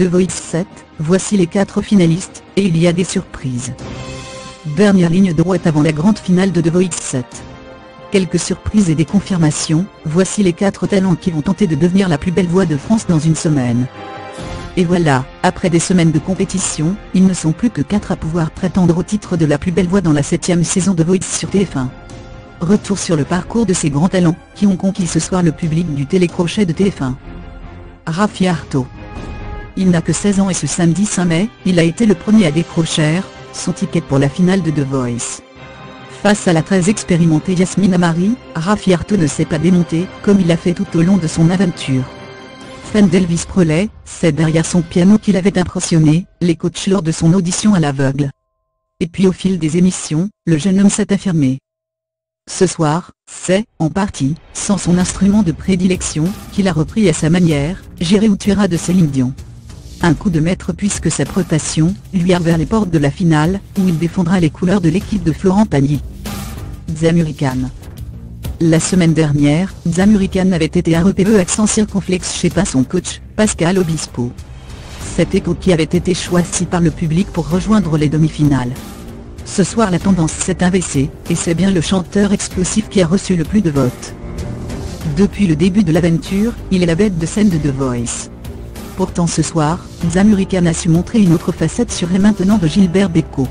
The Voice 7, voici les quatre finalistes, et il y a des surprises. Dernière ligne droite avant la grande finale de The Voice 7. Quelques surprises et des confirmations, voici les quatre talents qui vont tenter de devenir la plus belle voix de France dans une semaine. Et voilà, après des semaines de compétition, ils ne sont plus que quatre à pouvoir prétendre au titre de la plus belle voix dans la septième saison de Voice sur TF1. Retour sur le parcours de ces grands talents, qui ont conquis ce soir le public du télécrochet de TF1. Rafi Arto. Il n'a que 16 ans et ce samedi 5 mai, il a été le premier à décrocher son ticket pour la finale de The Voice. Face à la très expérimentée Yasmine Amari, Rafi Arto ne s'est pas démonté, comme il a fait tout au long de son aventure. Fan d'Elvis Presley, c'est derrière son piano qu'il avait impressionné, les coachs lors de son audition à l'aveugle. Et puis au fil des émissions, le jeune homme s'est affirmé. Ce soir, c'est, en partie, sans son instrument de prédilection, qu'il a repris à sa manière, J'irai où tu iras de Céline Dion. Un coup de maître puisque sa prestation, lui a vers les portes de la finale, où il défendra les couleurs de l'équipe de Florent Pagny. Zamurican. La semaine dernière, Zamurican avait été à RPE accent circonflexe chez pas son coach, Pascal Obispo. Cet écho qui avait été choisi par le public pour rejoindre les demi-finales. Ce soir la tendance s'est inversée, et c'est bien le chanteur explosif qui a reçu le plus de votes. Depuis le début de l'aventure, il est la bête de scène de The Voice. Pourtant ce soir, Zamurican a su montrer une autre facette sur et maintenant de Gilbert Bécaud.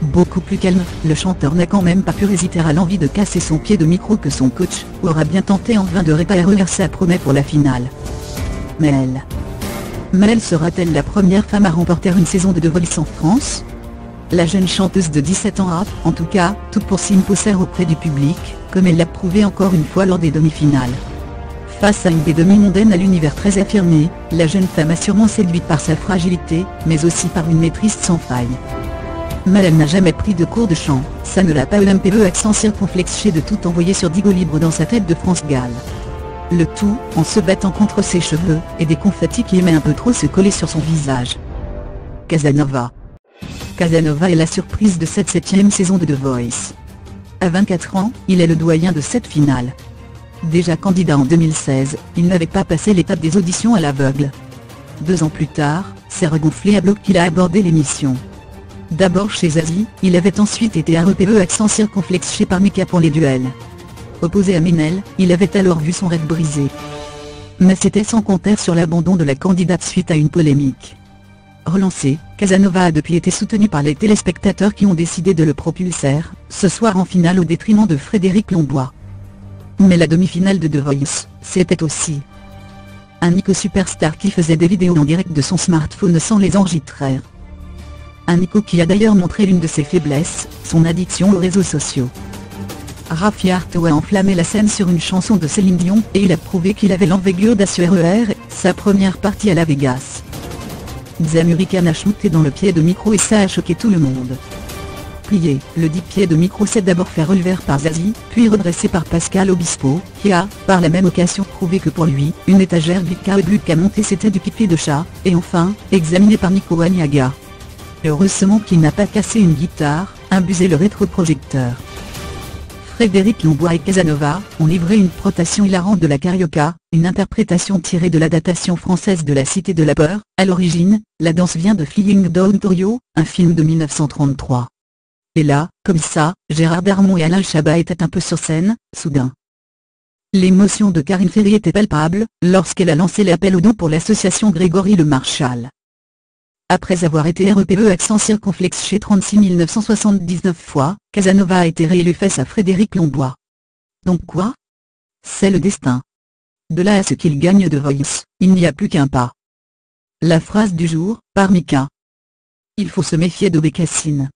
Beaucoup plus calme, le chanteur n'a quand même pas pu résister à l'envie de casser son pied de micro que son coach, aura bien tenté en vain de réparer sa promesse pour la finale. Mais elle... Mais elle sera-t-elle la première femme à remporter une saison de The en France? La jeune chanteuse de 17 ans a, en tout cas, tout pour s'imposer auprès du public, comme elle l'a prouvé encore une fois lors des demi-finales. Face à une des demi-mondaines à l'univers très affirmé, la jeune femme a sûrement séduit par sa fragilité, mais aussi par une maîtrise sans faille. Elle n'a jamais pris de cours de chant, ça ne l'a pas peu accent circonflexé de tout envoyer sur Digo Libre dans sa tête de France Gall. Le tout, en se battant contre ses cheveux, et des confettis qui aimaient un peu trop se coller sur son visage. Casanova Casanova est la surprise de cette septième saison de The Voice. À 24 ans, il est le doyen de cette finale. Déjà candidat en 2016, il n'avait pas passé l'étape des auditions à l'aveugle. Deux ans plus tard, c'est regonflé à bloc qu'il a abordé l'émission. D'abord chez Zazie, il avait ensuite été à RPE accent circonflexe chez Parmica pour les duels. Opposé à Ménel, il avait alors vu son rêve brisé. Mais c'était sans compter sur l'abandon de la candidate suite à une polémique. Relancé, Casanova a depuis été soutenu par les téléspectateurs qui ont décidé de le propulser, ce soir en finale au détriment de Frédéric Lombois. Mais la demi-finale de The Voice, c'était aussi un Nico superstar qui faisait des vidéos en direct de son smartphone sans les enregistrer. Un Nico qui a d'ailleurs montré l'une de ses faiblesses, son addiction aux réseaux sociaux. Rafi Arto a enflammé la scène sur une chanson de Céline Dion et il a prouvé qu'il avait l'envergure d'assurer sa première partie à la Vegas. Zamurican a shooté dans le pied de micro et ça a choqué tout le monde. Plié, le dit pied de micro s'est d'abord fait relever par Zazie, puis redressé par Pascal Obispo, qui a, par la même occasion prouvé que pour lui, une étagère Gluca à monter c'était du pied de chat, et enfin, examiné par Nico Aniaga. Heureusement qu'il n'a pas cassé une guitare, imbusé le rétroprojecteur. Frédéric Lombois et Casanova, ont livré une protation hilarante de la carioca, une interprétation tirée de la datation française de la Cité de la Peur, à l'origine, la danse vient de Flying Down Torio, un film de 1933. Et là, comme ça, Gérard Darmon et Alain Chabat étaient un peu sur scène, soudain. L'émotion de Karine Ferry était palpable, lorsqu'elle a lancé l'appel au don pour l'association Grégory Le Marchal. Après avoir été REPE accent circonflexe chez 36 979 fois, Casanova a été réélu face à Frédéric Lombois. Donc quoi? C'est le destin. De là à ce qu'il gagne de Voice, il n'y a plus qu'un pas. La phrase du jour, par Mika. Il faut se méfier de Bécassine.